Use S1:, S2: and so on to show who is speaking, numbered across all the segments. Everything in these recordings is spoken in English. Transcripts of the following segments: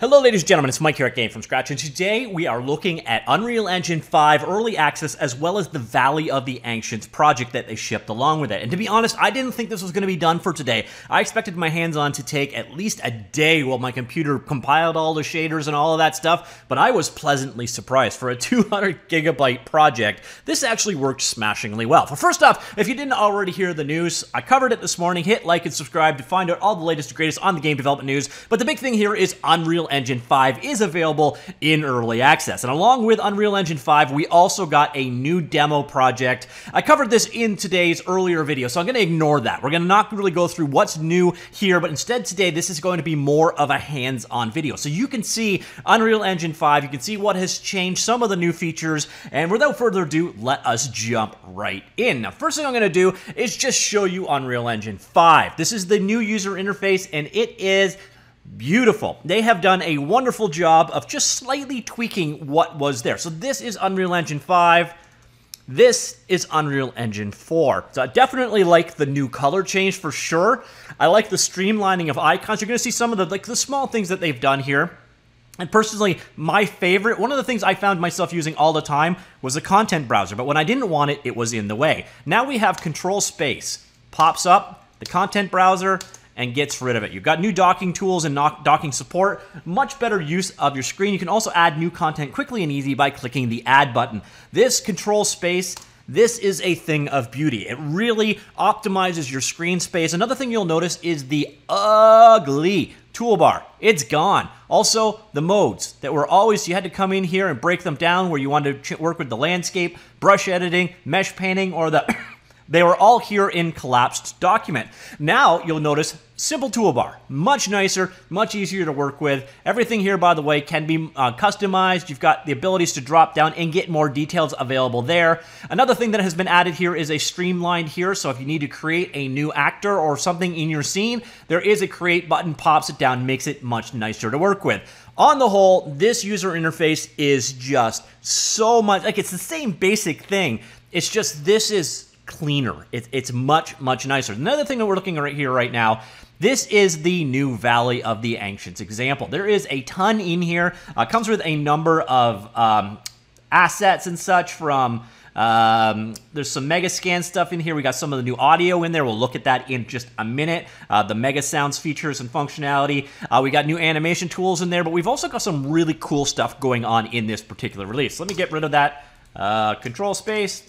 S1: Hello ladies and gentlemen, it's Mike here at Game From Scratch, and today we are looking at Unreal Engine 5 Early Access as well as the Valley of the Ancients project that they shipped along with it. And to be honest, I didn't think this was going to be done for today. I expected my hands-on to take at least a day while my computer compiled all the shaders and all of that stuff, but I was pleasantly surprised. For a 200 gigabyte project, this actually worked smashingly well. For first off, if you didn't already hear the news, I covered it this morning. Hit like and subscribe to find out all the latest and greatest on the game development news. But the big thing here is Unreal Unreal Engine 5 is available in early access. And along with Unreal Engine 5, we also got a new demo project. I covered this in today's earlier video, so I'm going to ignore that. We're going to not really go through what's new here, but instead today, this is going to be more of a hands-on video. So you can see Unreal Engine 5, you can see what has changed, some of the new features, and without further ado, let us jump right in. Now, first thing I'm going to do is just show you Unreal Engine 5. This is the new user interface, and it is beautiful. They have done a wonderful job of just slightly tweaking what was there. So this is Unreal Engine 5. This is Unreal Engine 4. So I definitely like the new color change for sure. I like the streamlining of icons. You're going to see some of the like the small things that they've done here. And personally, my favorite, one of the things I found myself using all the time was the content browser, but when I didn't want it, it was in the way. Now we have control space. Pops up, the content browser, and gets rid of it. You've got new docking tools and docking support, much better use of your screen. You can also add new content quickly and easy by clicking the add button. This control space this is a thing of beauty. It really optimizes your screen space. Another thing you'll notice is the ugly toolbar. It's gone. Also, the modes that were always, you had to come in here and break them down where you wanted to work with the landscape, brush editing, mesh painting, or the They were all here in collapsed document. Now you'll notice simple toolbar, much nicer, much easier to work with. Everything here, by the way, can be uh, customized. You've got the abilities to drop down and get more details available there. Another thing that has been added here is a streamlined here. So if you need to create a new actor or something in your scene, there is a create button, pops it down, makes it much nicer to work with. On the whole, this user interface is just so much, like it's the same basic thing. It's just this is cleaner. It, it's much, much nicer. Another thing that we're looking at right here right now this is the new Valley of the Ancients example. There is a ton in here. Uh, comes with a number of um, assets and such from um, there's some Megascan stuff in here. We got some of the new audio in there. We'll look at that in just a minute. Uh, the MetaSounds features and functionality. Uh, we got new animation tools in there, but we've also got some really cool stuff going on in this particular release. Let me get rid of that uh, control space.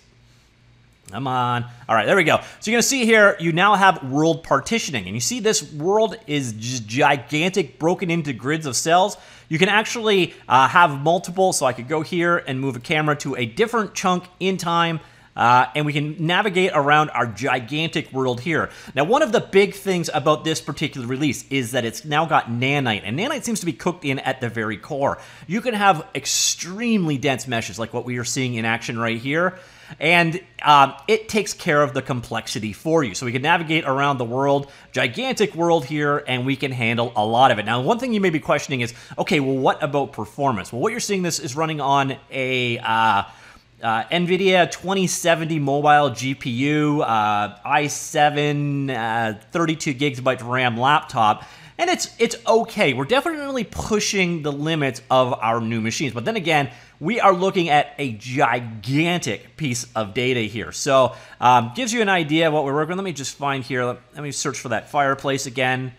S1: Come on. All right, there we go. So you're going to see here, you now have world partitioning. And you see this world is just gigantic, broken into grids of cells. You can actually uh, have multiple, so I could go here and move a camera to a different chunk in time, uh, and we can navigate around our gigantic world here. Now, one of the big things about this particular release is that it's now got nanite, and nanite seems to be cooked in at the very core. You can have extremely dense meshes like what we are seeing in action right here, and um, it takes care of the complexity for you. So we can navigate around the world, gigantic world here, and we can handle a lot of it. Now, one thing you may be questioning is, okay, well, what about performance? Well, what you're seeing this is running on a uh, uh, NVIDIA 2070 mobile GPU, uh, i7, uh, 32 gigabyte RAM laptop and it's it's okay. We're definitely pushing the limits of our new machines. But then again, we are looking at a gigantic piece of data here. So um, gives you an idea of what we're working with. Let me just find here. Let, let me search for that fireplace again.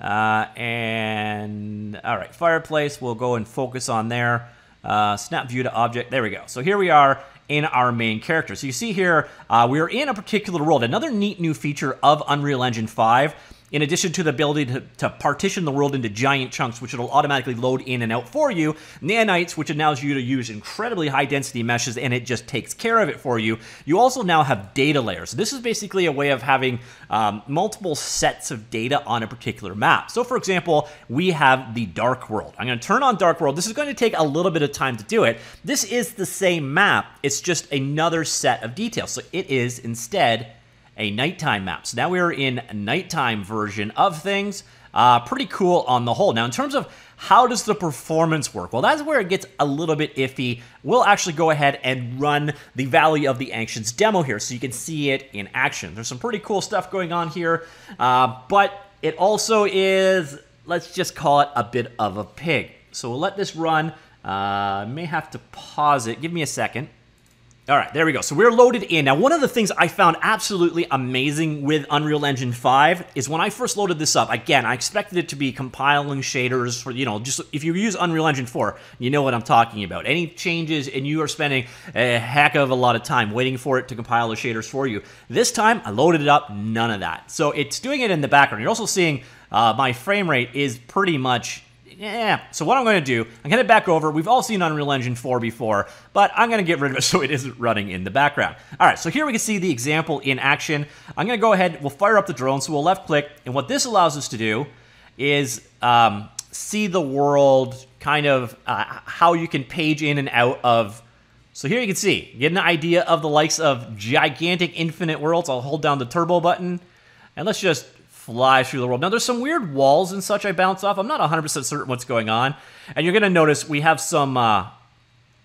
S1: Uh, and all right, fireplace, we'll go and focus on there. Uh, snap view to object, there we go. So here we are in our main character. So you see here, uh, we're in a particular world. Another neat new feature of Unreal Engine 5 in addition to the ability to, to, partition the world into giant chunks, which it'll automatically load in and out for you, nanites, which allows you to use incredibly high density meshes and it just takes care of it for you. You also now have data layers. This is basically a way of having um, multiple sets of data on a particular map. So for example, we have the dark world. I'm going to turn on dark world. This is going to take a little bit of time to do it. This is the same map. It's just another set of details. So it is instead a nighttime map. So now we're in nighttime version of things. Uh, pretty cool on the whole. Now, in terms of how does the performance work? Well, that's where it gets a little bit iffy. We'll actually go ahead and run the Valley of the Ancients demo here so you can see it in action. There's some pretty cool stuff going on here, uh, but it also is let's just call it a bit of a pig. So we'll let this run. Uh, may have to pause it. Give me a second. All right, there we go. So we're loaded in. Now, one of the things I found absolutely amazing with Unreal Engine 5 is when I first loaded this up, again, I expected it to be compiling shaders for, you know, just if you use Unreal Engine 4, you know what I'm talking about. Any changes and you are spending a heck of a lot of time waiting for it to compile the shaders for you. This time, I loaded it up, none of that. So it's doing it in the background. You're also seeing uh, my frame rate is pretty much yeah. So what I'm going to do, I'm going to back over. We've all seen Unreal Engine 4 before, but I'm going to get rid of it so it isn't running in the background. All right, so here we can see the example in action. I'm going to go ahead, we'll fire up the drone, so we'll left click, and what this allows us to do is um, see the world, kind of uh, how you can page in and out of so here you can see, get an idea of the likes of gigantic infinite worlds. I'll hold down the turbo button, and let's just fly through the world. Now, there's some weird walls and such I bounce off. I'm not 100% certain what's going on. And you're going to notice we have some uh,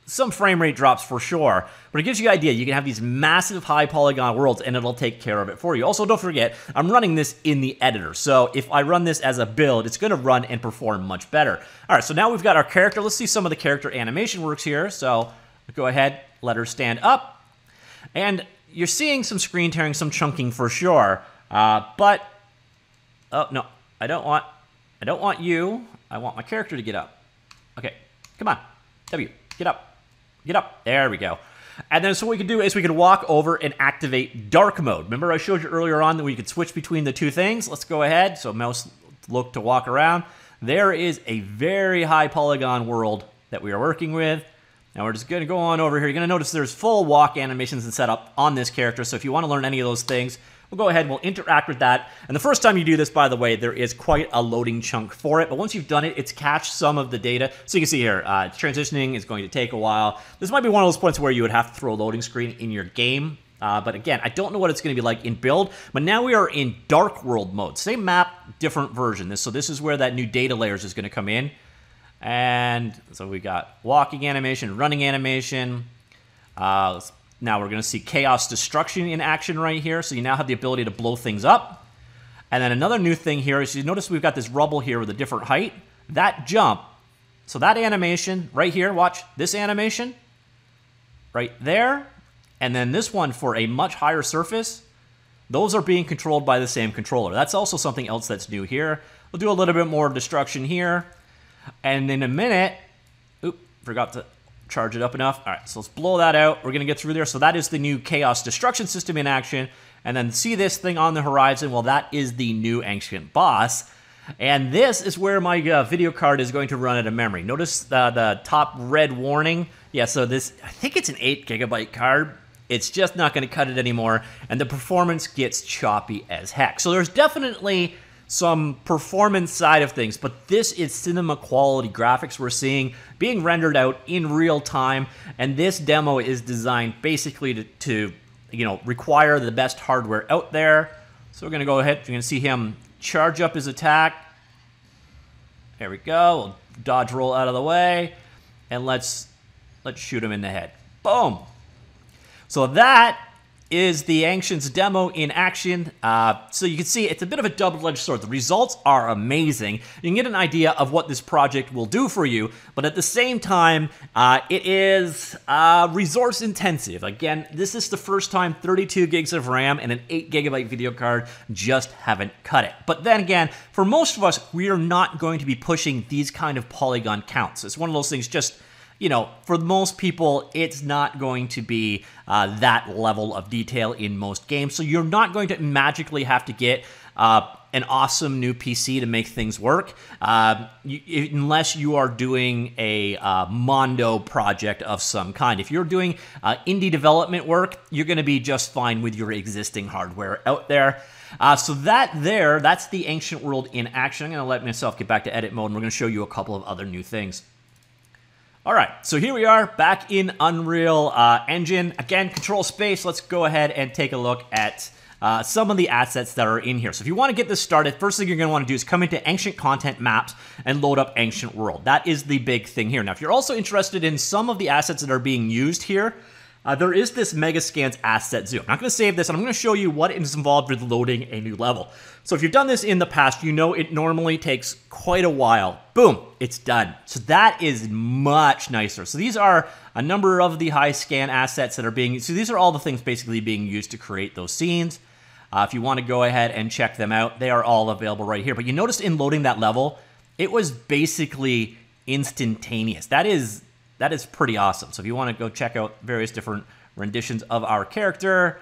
S1: some frame rate drops for sure, but it gives you an idea. You can have these massive high polygon worlds and it'll take care of it for you. Also, don't forget, I'm running this in the editor. So if I run this as a build, it's going to run and perform much better. All right, so now we've got our character. Let's see some of the character animation works here. So go ahead, let her stand up. And you're seeing some screen tearing, some chunking for sure. Uh, but Oh, no. I don't want... I don't want you. I want my character to get up. Okay. Come on. W. Get up. Get up. There we go. And then so what we can do is we can walk over and activate dark mode. Remember I showed you earlier on that we could switch between the two things? Let's go ahead. So mouse look to walk around. There is a very high polygon world that we are working with. Now we're just going to go on over here. You're going to notice there's full walk animations and setup on this character. So if you want to learn any of those things, We'll go ahead and we'll interact with that. And the first time you do this, by the way, there is quite a loading chunk for it. But once you've done it, it's cached some of the data. So you can see here, uh, transitioning is going to take a while. This might be one of those points where you would have to throw a loading screen in your game. Uh, but again, I don't know what it's going to be like in build. But now we are in dark world mode. Same map, different version. This So this is where that new data layers is going to come in. And so we got walking animation, running animation. Uh, let's now we're going to see Chaos Destruction in action right here. So you now have the ability to blow things up. And then another new thing here is you notice we've got this rubble here with a different height. That jump, so that animation right here, watch this animation right there. And then this one for a much higher surface. Those are being controlled by the same controller. That's also something else that's new here. We'll do a little bit more destruction here. And in a minute, oop, forgot to charge it up enough. All right, so let's blow that out. We're going to get through there. So that is the new Chaos Destruction system in action. And then see this thing on the horizon? Well, that is the new Ancient Boss. And this is where my uh, video card is going to run out of memory. Notice the, the top red warning. Yeah, so this, I think it's an 8 gigabyte card. It's just not going to cut it anymore. And the performance gets choppy as heck. So there's definitely some performance side of things, but this is cinema quality graphics we're seeing being rendered out in real time, and this demo is designed basically to, to you know, require the best hardware out there. So we're gonna go ahead, you're gonna see him charge up his attack. There we go, we'll dodge roll out of the way, and let's, let's shoot him in the head. Boom. So that is the Ancients demo in action. Uh, so you can see it's a bit of a double-edged sword. The results are amazing. You can get an idea of what this project will do for you, but at the same time, uh, it is uh, resource intensive. Again, this is the first time 32 gigs of RAM and an 8 gigabyte video card just haven't cut it. But then again, for most of us, we are not going to be pushing these kind of polygon counts. It's one of those things just you know, for most people, it's not going to be uh, that level of detail in most games. So you're not going to magically have to get uh, an awesome new PC to make things work, uh, you, unless you are doing a uh, Mondo project of some kind. If you're doing uh, indie development work, you're going to be just fine with your existing hardware out there. Uh, so that there, that's the Ancient World in action. I'm going to let myself get back to edit mode, and we're going to show you a couple of other new things. All right, so here we are back in Unreal uh, Engine. Again, control space. Let's go ahead and take a look at uh, some of the assets that are in here. So if you want to get this started, first thing you're going to want to do is come into Ancient Content Maps and load up Ancient World. That is the big thing here. Now, if you're also interested in some of the assets that are being used here, uh, there is this Megascans asset zoom. I'm not going to save this, and I'm going to show you what is involved with loading a new level. So if you've done this in the past, you know it normally takes quite a while. Boom, it's done. So that is much nicer. So these are a number of the high scan assets that are being, so these are all the things basically being used to create those scenes. Uh, if you want to go ahead and check them out, they are all available right here. But you noticed in loading that level, it was basically instantaneous. That is that is pretty awesome. So if you want to go check out various different renditions of our character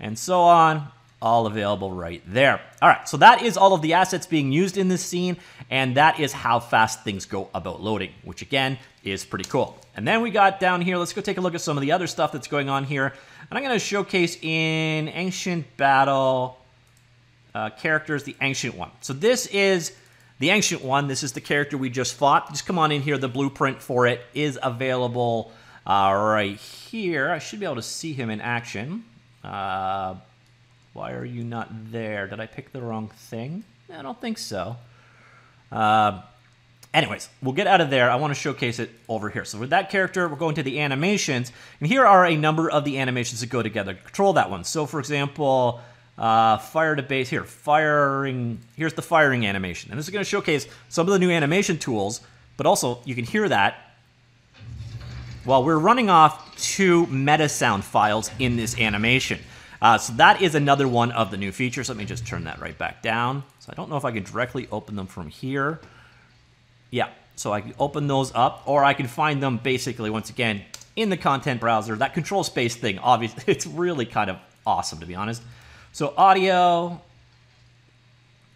S1: and so on, all available right there. All right, so that is all of the assets being used in this scene, and that is how fast things go about loading, which again is pretty cool. And then we got down here, let's go take a look at some of the other stuff that's going on here. And I'm going to showcase in Ancient Battle uh, characters, the Ancient one. So this is the Ancient One, this is the character we just fought. Just come on in here. The blueprint for it is available uh, right here. I should be able to see him in action. Uh, why are you not there? Did I pick the wrong thing? I don't think so. Uh, anyways, we'll get out of there. I want to showcase it over here. So with that character, we're going to the animations. And here are a number of the animations that go together. Control that one. So for example... Uh, fire to base here. Firing. Here's the firing animation. And this is going to showcase some of the new animation tools, but also you can hear that well, we're running off two meta sound files in this animation. Uh, so that is another one of the new features. Let me just turn that right back down. So I don't know if I can directly open them from here. Yeah, so I can open those up, or I can find them basically, once again, in the content browser. That control space thing, obviously, it's really kind of awesome, to be honest. So audio,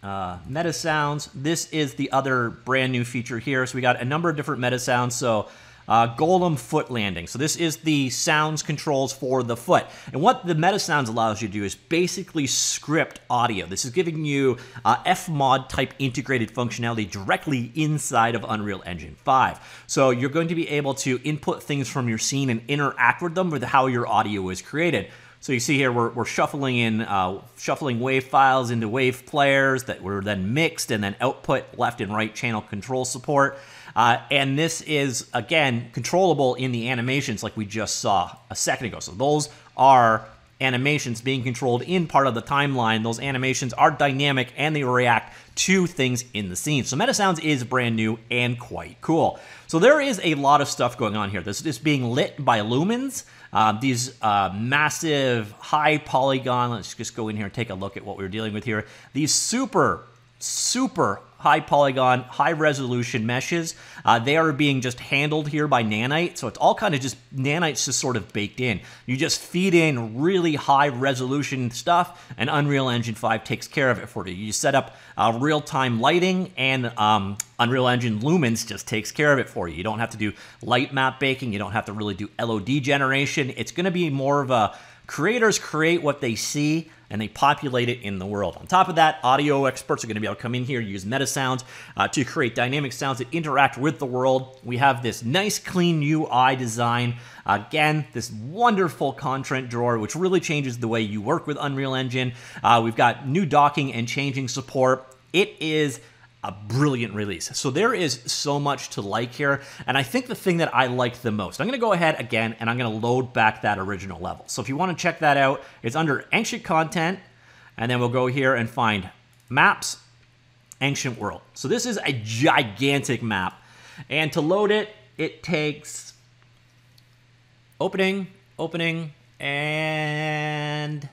S1: uh, meta sounds. This is the other brand new feature here. So we got a number of different meta sounds. So uh, Golem foot landing. So this is the sounds controls for the foot. And what the meta sounds allows you to do is basically script audio. This is giving you uh, Fmod type integrated functionality directly inside of Unreal Engine 5. So you're going to be able to input things from your scene and interact with them with how your audio is created. So you see here we're, we're shuffling in uh, shuffling wave files into wave players that were then mixed and then output left and right channel control support. Uh, and this is again controllable in the animations like we just saw a second ago. So those are animations being controlled in part of the timeline. Those animations are dynamic and they react to things in the scene. So Metasounds is brand new and quite cool. So there is a lot of stuff going on here. This is being lit by lumens. Uh, these uh, massive high polygon, let's just go in here and take a look at what we're dealing with here. These super, super high polygon, high resolution meshes. Uh, they are being just handled here by Nanite, so it's all kind of just Nanite's just sort of baked in. You just feed in really high resolution stuff, and Unreal Engine 5 takes care of it for you. You set up uh, real-time lighting, and um, Unreal Engine Lumens just takes care of it for you. You don't have to do light map baking. You don't have to really do LOD generation. It's going to be more of a creators create what they see and they populate it in the world. On top of that, audio experts are going to be able to come in here, use meta sounds uh, to create dynamic sounds that interact with the world. We have this nice, clean UI design. Again, this wonderful content drawer, which really changes the way you work with Unreal Engine. Uh, we've got new docking and changing support. It is a brilliant release. So there is so much to like here, and I think the thing that I like the most, I'm going to go ahead again and I'm going to load back that original level. So if you want to check that out, it's under Ancient Content, and then we'll go here and find Maps, Ancient World. So this is a gigantic map, and to load it, it takes opening, opening, and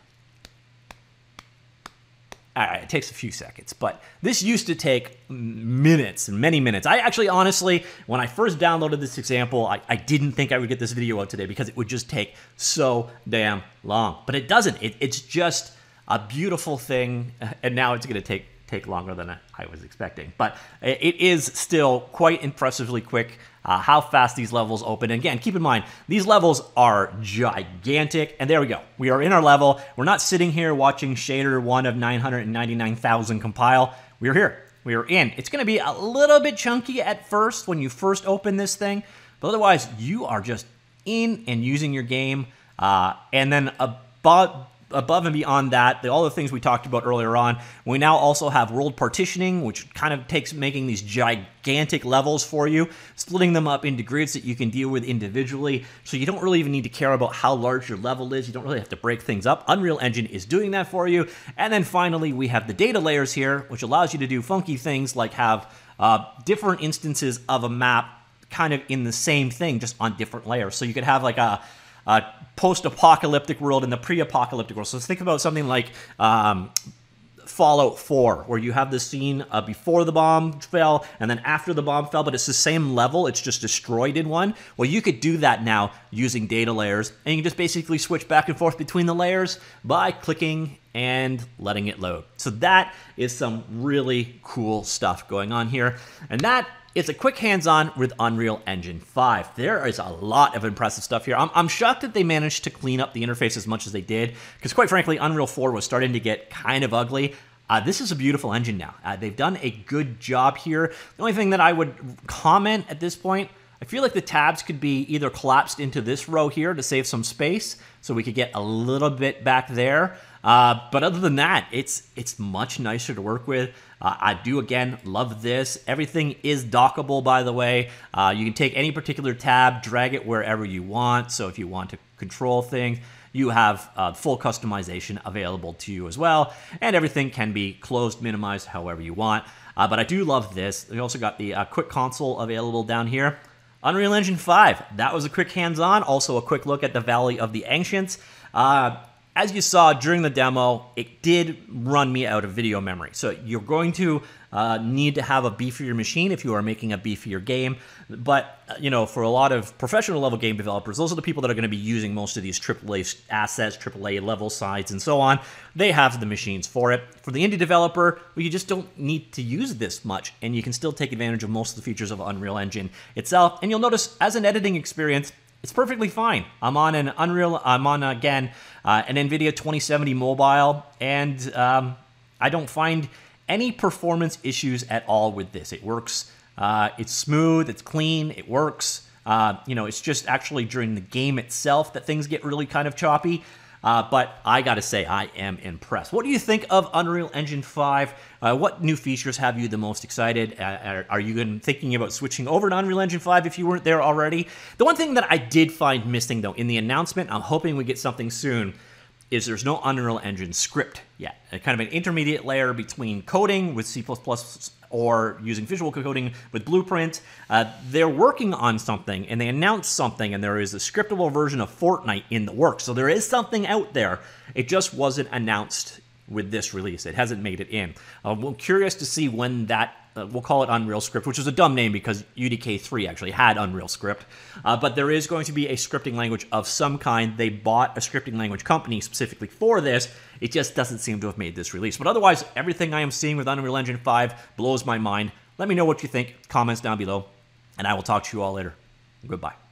S1: all right, it takes a few seconds, but this used to take minutes and many minutes. I actually, honestly, when I first downloaded this example, I, I, didn't think I would get this video out today because it would just take so damn long. But it doesn't. It, it's just a beautiful thing, and now it's going to take take longer than I was expecting. But it is still quite impressively quick uh, how fast these levels open. And again, keep in mind, these levels are gigantic. And there we go. We are in our level. We're not sitting here watching shader one of 999,000 compile. We're here. We are in. It's going to be a little bit chunky at first when you first open this thing, but otherwise, you are just in and using your game. Uh, and then about above and beyond that, the, all the things we talked about earlier on, we now also have world partitioning, which kind of takes making these gigantic levels for you, splitting them up into grids that you can deal with individually. So you don't really even need to care about how large your level is. You don't really have to break things up. Unreal Engine is doing that for you. And then finally, we have the data layers here, which allows you to do funky things like have uh, different instances of a map kind of in the same thing, just on different layers. So you could have like a uh, post-apocalyptic world and the pre-apocalyptic world. So let's think about something like um, Fallout 4, where you have the scene uh, before the bomb fell and then after the bomb fell, but it's the same level, it's just destroyed in one. Well, you could do that now using data layers, and you can just basically switch back and forth between the layers by clicking and letting it load. So that is some really cool stuff going on here. And that it's a quick hands-on with Unreal Engine 5. There is a lot of impressive stuff here. I'm, I'm shocked that they managed to clean up the interface as much as they did, because quite frankly, Unreal 4 was starting to get kind of ugly. Uh, this is a beautiful engine now. Uh, they've done a good job here. The only thing that I would comment at this point, I feel like the tabs could be either collapsed into this row here to save some space, so we could get a little bit back there. Uh, but other than that, it's it's much nicer to work with. Uh, I do, again, love this. Everything is dockable, by the way. Uh, you can take any particular tab, drag it wherever you want. So if you want to control things, you have uh, full customization available to you as well. And everything can be closed, minimized, however you want. Uh, but I do love this. We also got the uh, quick console available down here. Unreal Engine 5, that was a quick hands-on. Also a quick look at the Valley of the Ancients. Uh, as you saw during the demo, it did run me out of video memory. So you're going to uh, need to have a beefier machine if you are making a beefier game. But, uh, you know, for a lot of professional level game developers, those are the people that are going to be using most of these AAA assets, AAA level sides, and so on. They have the machines for it. For the indie developer, well, you just don't need to use this much, and you can still take advantage of most of the features of Unreal Engine itself. And you'll notice, as an editing experience, it's perfectly fine. I'm on an Unreal, I'm on, again, uh, an NVIDIA 2070 mobile, and um, I don't find any performance issues at all with this. It works, uh, it's smooth, it's clean, it works. Uh, you know, it's just actually during the game itself that things get really kind of choppy. Uh, but I gotta say, I am impressed. What do you think of Unreal Engine 5? Uh, what new features have you the most excited? Uh, are, you thinking about switching over to Unreal Engine 5 if you weren't there already? The one thing that I did find missing, though, in the announcement, I'm hoping we get something soon, is there's no Unreal Engine script yet. Kind of an intermediate layer between coding with C++ or using visual coding with Blueprint. Uh, they're working on something and they announced something and there is a scriptable version of Fortnite in the works. So there is something out there. It just wasn't announced with this release. It hasn't made it in. Uh, we're curious to see when that uh, we'll call it Unreal Script, which is a dumb name because UDK3 actually had Unreal Script. Uh, but there is going to be a scripting language of some kind. They bought a scripting language company specifically for this. It just doesn't seem to have made this release. But otherwise, everything I am seeing with Unreal Engine 5 blows my mind. Let me know what you think. Comments down below. And I will talk to you all later. Goodbye.